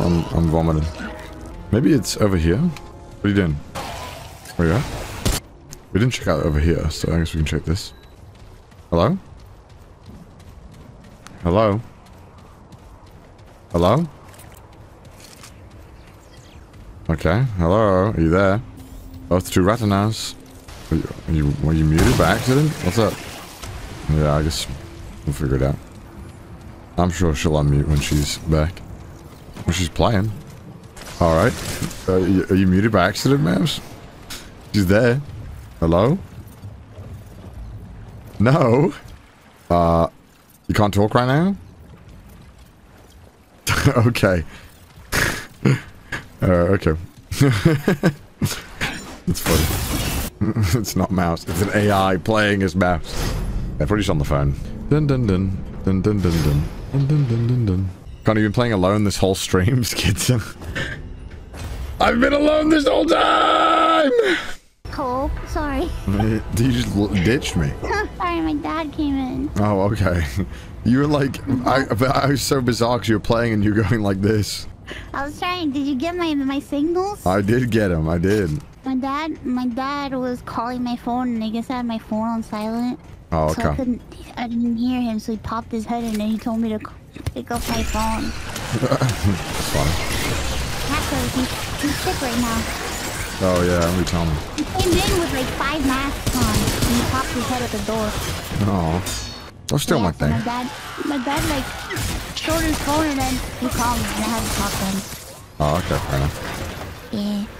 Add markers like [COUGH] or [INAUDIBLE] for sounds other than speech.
I'm, I'm vomiting. Maybe it's over here? What are you doing? Oh, you at? We didn't check out over here, so I guess we can check this. Hello? Hello? Hello? Okay, hello, are you there? Both two retinas. Are you, are you, were you muted by accident? What's up? Yeah, I guess we'll figure it out. I'm sure she'll unmute when she's back. She's playing. Alright. Uh, are you muted by accident, Mavs? She's there. Hello? No? Uh, you can't talk right now? [LAUGHS] okay. [LAUGHS] uh, okay. [LAUGHS] It's funny. it's not mouse. It's an AI playing as mouse. Pretty on the phone. Dun dun dun. Dun dun dun dun. Dun dun dun dun dun. Can't been playing alone this whole stream, [LAUGHS] Skidson. I've been alone this whole time! Cole, sorry. [LAUGHS] you just ditched me. [LAUGHS] sorry, my dad came in. Oh, okay. You were like, I, I was so bizarre because you were playing and you were going like this. I was trying. Did you get my my signals? I did get them. I did. My dad, my dad was calling my phone, and I guess I had my phone on silent. Oh, So I couldn't, I didn't hear him, so he popped his head in and he told me to pick up my phone. [LAUGHS] That's fine. Hacker, he's, he's sick right now. Oh, yeah, let me tell him. He came in with like five masks on, and he popped his head at the door. Oh. Don't steal Yeah, my so thing. My dad, my dad like showed his phone and then he called me and I had to talk to him. Oh, okay, fair enough. Yeah.